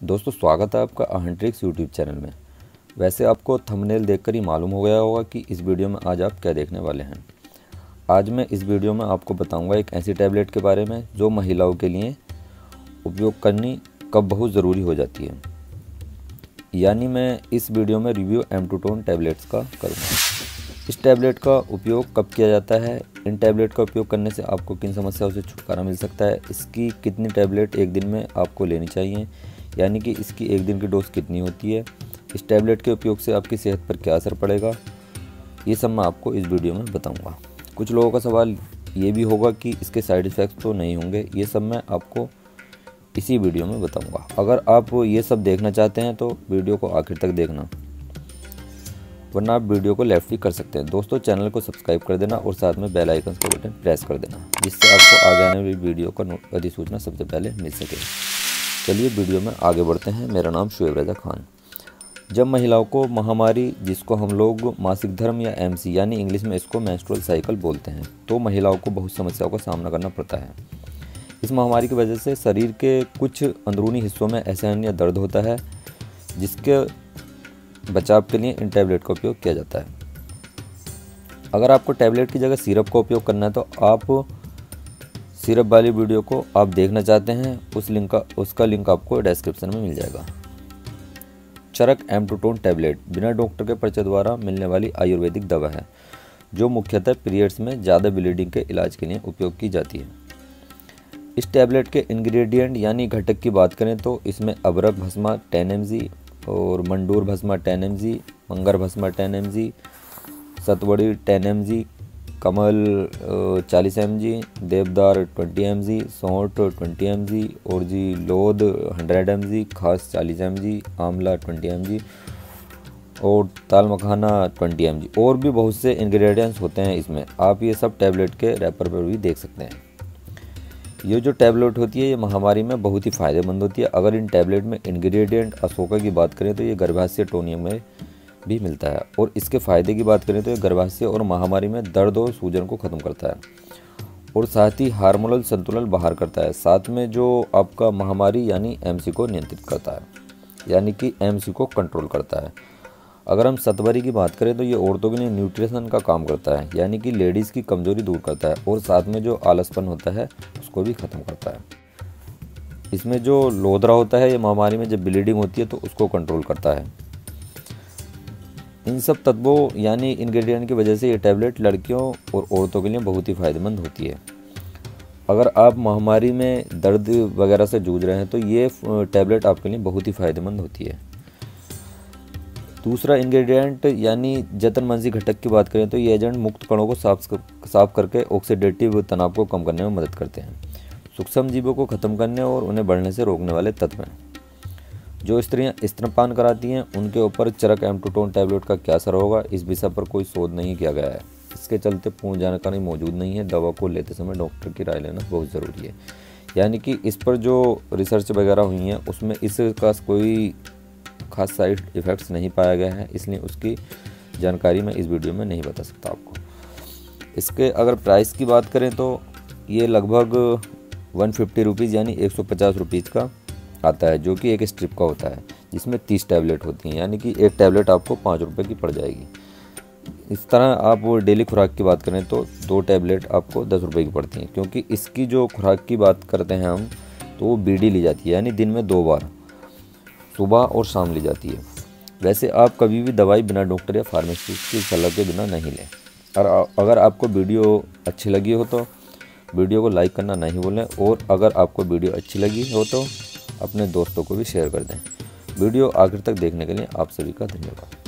दोस्तों, स्वागत है आपका अहंट्रिक्स यूट्यूब चैनल में। वैसे आपको थंबनेल देखकर ही मालूम हो गया होगा कि इस वीडियो में आज आप क्या देखने वाले हैं। आज मैं इस वीडियो में आपको बताऊँगा एक ऐसी टैबलेट के बारे में जो महिलाओं के लिए उपयोग करनी कब बहुत ज़रूरी हो जाती है। यानी मैं इस वीडियो में रिव्यू एम टैबलेट्स का करूँगा। इस टैबलेट का उपयोग कब किया जाता है? इन टैबलेट का उपयोग करने से आपको किन समस्याओं से छुटकारा मिल सकता है? इसकी कितनी टैबलेट एक दिन में आपको लेनी चाहिए? यानी कि इसकी एक दिन की डोज कितनी होती है? इस टैबलेट के उपयोग से आपकी सेहत पर क्या असर पड़ेगा? ये सब मैं आपको इस वीडियो में बताऊँगा। कुछ लोगों का सवाल ये भी होगा कि इसके साइड इफ़ेक्ट्स तो नहीं होंगे, ये सब मैं आपको इसी वीडियो में बताऊँगा। अगर आप ये सब देखना चाहते हैं तो वीडियो को आखिर तक देखना, वरना आप वीडियो को लेफ़्ट भी कर सकते हैं। दोस्तों, चैनल को सब्सक्राइब कर देना और साथ में बेल आइकन का बटन प्रेस कर देना, जिससे आपको आगे आने वाली वीडियो का अधिसूचना सबसे पहले मिल सके। चलिए वीडियो में आगे बढ़ते हैं। मेरा नाम शुएब रजा खान। जब महिलाओं को महामारी, जिसको हम लोग मासिक धर्म या एमसी यानी इंग्लिश में इसको मैंस्ट्रुअल साइकिल बोलते हैं तो महिलाओं को बहुत समस्याओं का सामना करना पड़ता है। इस महामारी की वजह से शरीर के कुछ अंदरूनी हिस्सों में असहन या दर्द होता है, जिसके बचाव के लिए इन टैबलेट का उपयोग किया जाता है। अगर आपको टैबलेट की जगह सिरप का उपयोग करना है तो आप सिरप वाली वीडियो को आप देखना चाहते हैं, उस लिंक का उसका लिंक आपको डिस्क्रिप्शन में मिल जाएगा। Charak M two tone tablet बिना डॉक्टर के परिचय द्वारा मिलने वाली आयुर्वेदिक दवा है, जो मुख्यतः पीरियड्स में ज़्यादा ब्लीडिंग के इलाज के लिए उपयोग की जाती है। इस टैबलेट के इंग्रेडिएंट यानी घटक की बात करें तो इसमें अबरक भस्मा टेन एम और मंडूर भस्मा टेन एम मंगर भस्मा टेन एम जी सतवड़ी टेन एम कमल चालीस एम जी देवदार ट्वेंटी एम जी सौंठ ट्वेंटी एम जी और जी लोद हंड्रेड एम जी खास चालीस एम जी आंवला ट्वेंटी एम जी और ताल मखाना ट्वेंटी एम जी और भी बहुत से इंग्रेडिएंट्स होते हैं इसमें। आप ये सब टैबलेट के रैपर पर भी देख सकते हैं। ये जो टैबलेट होती है, ये महामारी में बहुत ही फ़ायदेमंद होती है। अगर इन टैबलेट में इंग्रेडिएंट अशोका की बात करें तो ये गर्भाशय टोनियम में भी मिलता है। और इसके फ़ायदे की बात करें तो ये गर्भाशय और महामारी में दर्द और सूजन को ख़त्म करता है। और साथ ही हार्मोनल संतुलन बाहर करता है। साथ में जो आपका महामारी यानी एमसी को नियंत्रित करता है, यानी कि एमसी को कंट्रोल करता है। अगर हम सतवरी की बात करें तो ये औरतों के लिए न्यूट्रिशन का काम करता है, यानी कि लेडीज़ की कमज़ोरी दूर करता है और साथ में जो आलसपन होता है, उसको भी ख़त्म करता है। इसमें जो लोदरा होता है, ये महामारी में जब ब्लीडिंग होती है तो उसको कंट्रोल करता है। इन सब तत्वों, यानी इन्ग्रीडियंट की वजह से ये टैबलेट लड़कियों और औरतों के लिए बहुत ही फ़ायदेमंद होती है। अगर आप महामारी में दर्द वगैरह से जूझ रहे हैं तो ये टैबलेट आपके लिए बहुत ही फ़ायदेमंद होती है। दूसरा इंग्रेडिएंट यानी जतन मंजी घटक की बात करें तो ये एजेंट मुक्त कणों को साफ़ साफ़ करके ऑक्सीडेटिव तनाव को कम करने में मदद करते हैं। सूक्ष्म जीवों को ख़त्म करने और उन्हें बढ़ने से रोकने वाले तत्व हैं। जो स्त्रियाँ स्तनपान कराती हैं, उनके ऊपर चरक एमटोटोन टैबलेट का क्या असर होगा? इस विषय पर कोई शोध नहीं किया गया है। इसके चलते पूर्ण जानकारी मौजूद नहीं है। दवा को लेते समय डॉक्टर की राय लेना बहुत ज़रूरी है। यानी कि इस पर जो रिसर्च वगैरह हुई हैं, उसमें इसका कोई खास साइड इफ़ेक्ट्स नहीं पाया गया है, इसलिए उसकी जानकारी मैं इस वीडियो में नहीं बता सकता आपको। इसके अगर प्राइस की बात करें तो ये लगभग वन फिफ्टी रुपीज़, यानी एक सौ पचास रुपीज़ का आता है, जो कि एक स्ट्रिप का होता है, जिसमें तीस टैबलेट होती हैं, यानी कि एक टैबलेट आपको पाँच रुपये की पड़ जाएगी। इस तरह आप वो डेली खुराक की बात करें तो दो टैबलेट आपको दस रुपये की पड़ती हैं, क्योंकि इसकी जो खुराक की बात करते हैं हम तो वो बीडी ली जाती है, यानी दिन में दो बार, सुबह और शाम ली जाती है। वैसे आप कभी भी दवाई बिना डॉक्टर या फार्मेसिस्ट की सलाह के बिना नहीं लें। और अगर आपको वीडियो अच्छी लगी हो तो वीडियो को लाइक करना नहीं भूलें, और अगर आपको वीडियो अच्छी लगी हो तो अपने दोस्तों को भी शेयर कर दें। वीडियो आखिर तक देखने के लिए आप सभी का धन्यवाद।